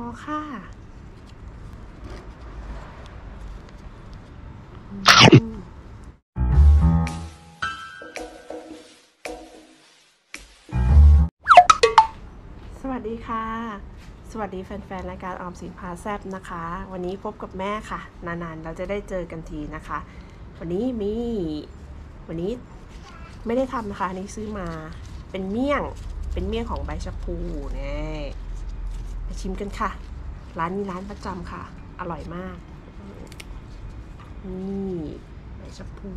อค่ะ สวัสดีค่ะ สวัสดีแฟนๆ รายการออมสินพาแซบนะคะ วันนี้พบกับแม่ค่ะ นานๆ เราจะได้เจอกันทีนะคะ วันนี้มี วันนี้ไม่ได้ทำนะคะ อันนี้ซื้อมา เป็นเมี่ยง เป็นเมี่ยงของใบชะพูเนี่ย ชิมกันค่ะ ร้านนี้ร้านประจำค่ะ อร่อยมาก นี่ใบชะพู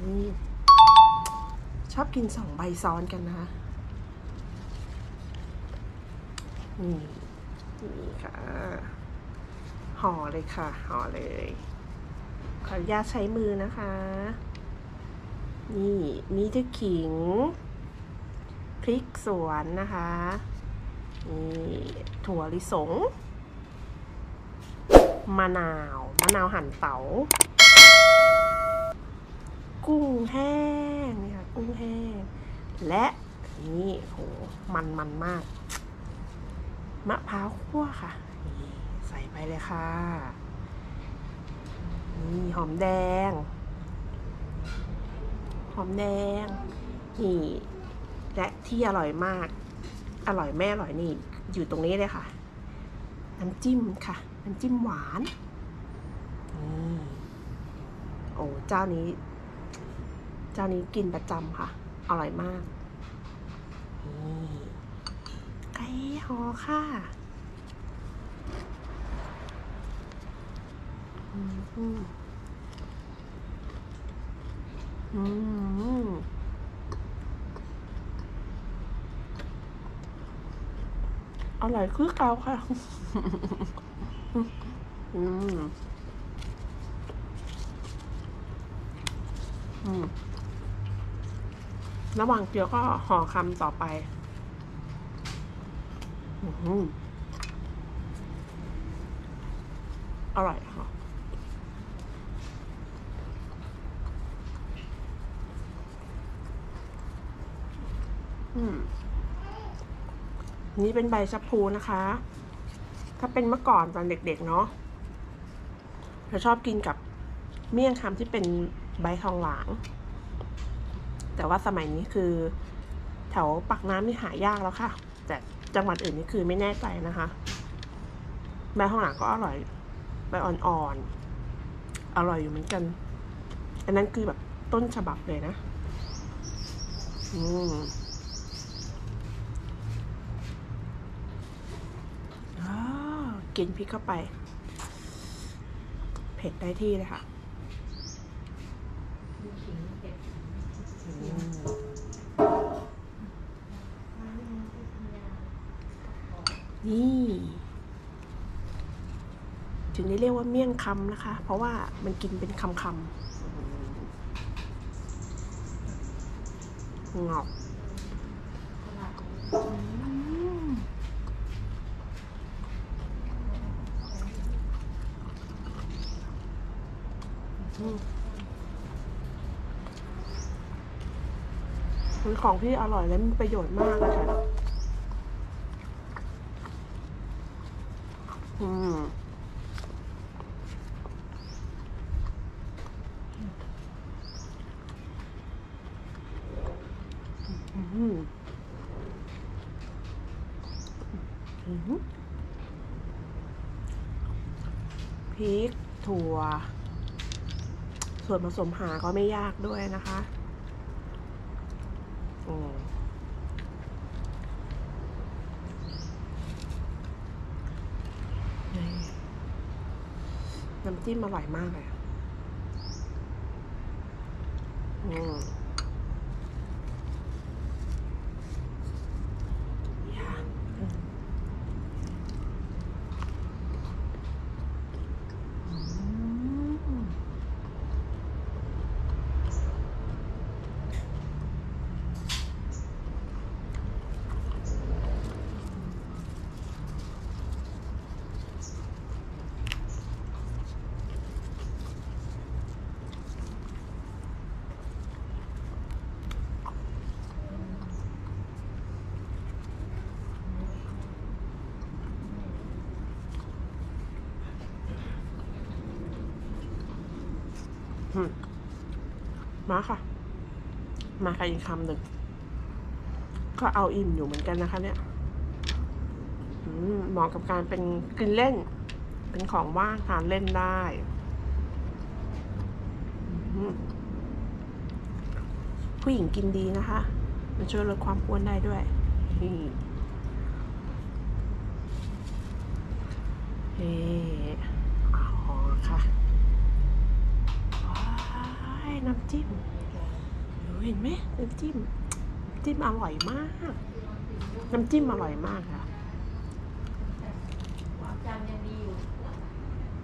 ชอบกินสองใบซ้อนกันนะคะนี่นี่ค่ะ ห่อเลยค่ะ ห่อเลย ขออนุญาตใช้มือนะคะ นี่มีที่ขิง พริกสวนนะคะ นี่ถั่วลิสง มะนาว มะนาวหั่นเตา๋ากุ้งแห้งนี่ค่ะกุ้งแห้ง และนี่โหมันมันมาก มะพร้าวคั่วค่ะ ใส่ไปเลยค่ะ นี่หอมแดง หอมแดง นี่ และที่อร่อยมาก อร่อยแม่อร่อยนี่ อยู่ตรงนี้เลยค่ะ น้ำจิ้มค่ะ น้ำจิ้มหวานนี่โอ้เจ้านี้ เจ้านี้กินประจำค่ะ อร่อยมากนี่ไก่หอค่ะอืมอืม อืมอร่อยคือเก่าค่ะอืมอืมระหว่างเคี้ยวก็ห่อคำต่อไปอืมอร่อยค่ะอืม นี่เป็นใบชะพูนะคะ ถ้าเป็นเมื่อก่อนตอนเด็กๆเนาะเราชอบกินกับเมี่ยงคำที่เป็นใบทองหลาง แต่ว่าสมัยนี้คือ แถวปากน้ำนี่หายากแล้วค่ะ แต่จังหวัดอื่นนี่คือไม่แน่ใจนะคะ ใบทองหลางก็อร่อย ใบอ่อนๆ อร่อยอยู่เหมือนกัน อันนั้นคือแบบต้นฉบับเลยนะ อืม อ้าว กินพริกเข้าไป เผ็ดได้ที่เลยค่ะนี่ถึงได้เรียกว่าเมี่ยงคำนะคะ เพราะว่ามันกินเป็นคำคำงอกอืม อืมือของที่อร่อยและมีประโยชน์มากเลยค่ะอืมอืมอืมพริกถั่ว ส่วนผสมหาก็ไม่ยากด้วยนะคะอืมนี่ น้ำจิ้มอร่อยมากเลยอืม มาค่ะ มาค่ะอีกคำหนึ่ง ก็เอาอิ่มอยู่เหมือนกันนะคะ เนี่ยเหมาะกับการเป็นกินเล่น เป็นของว่างทานเล่นได้ผู้หญิงกินดีนะคะ มันช่วยลดความอ้วนได้ด้วยเฮ้เอาค่ะว้ายน้ำ จิ้มเห็นไหมน้ำจิ้มน้ำจิ้มอร่อยมาก น้ำจิ้มอร่อยมากค่ะความจำยังดีอยู่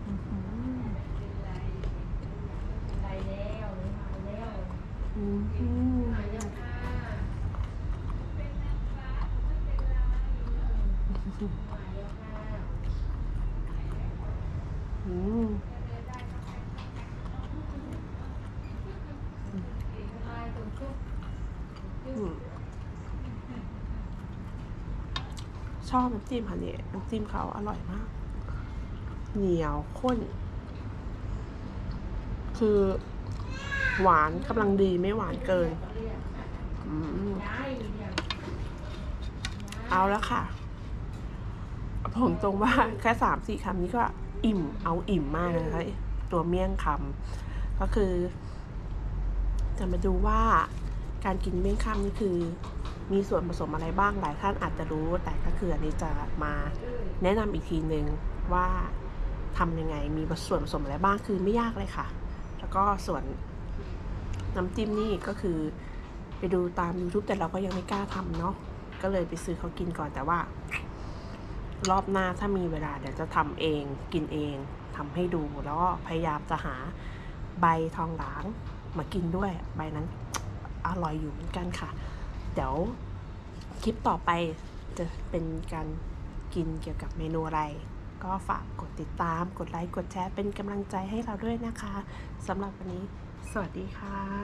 อื้อหือไปแล้วหรือมาแล้ว อื้อหือ มาแล้วค่ะมาแล้วค่ะ อืม มาตรงชุบ อืม ชอบน้ำจิ้มค่ะเนี่ยน้ำจิ้มเขาอร่อยมาก เหนียวข้น คือหวานกำลังดีไม่หวานเกินอเอาแล้วค่ะ ผมตรงว่าแค่สามสี่คำนี้ก็อิ่มเอาอิ่มมากนะคะ ตัวเมี่ยงคำก็คือ จะมาดูว่าการกินเมี่ยงคำนี่คือ มีส่วนผสมอะไรบ้างหลายท่านอาจจะรู้ แต่ก็คืออันนี้จะมาแนะนำอีกทีหนึ่งว่าทำยังไงมีส่วนผสมอะไรบ้างคือไม่ยากเลยค่ะ แล้วก็ส่วนน้ำจิ้มนี่ก็คือไปดูตาม YouTube แต่เราก็ยังไม่กล้าทำเนาะก็เลยไปซื้อเขากินก่อนแต่ว่า รอบหน้าถ้ามีเวลาเดี๋ยวจะทำเองกินเองทำให้ดู แล้วก็พยายามจะหาใบทองหลางมากินด้วย ใบนั้นอร่อยอยู่เหมือนกันค่ะ เดี๋ยวคลิปต่อไปจะเป็นการกินเกี่ยวกับเมนูอะไร ก็ฝากกดติดตาม กดไลค์ กดแชร์ เป็นกำลังใจให้เราด้วยนะคะสำหรับวันนี้ สวัสดีค่ะ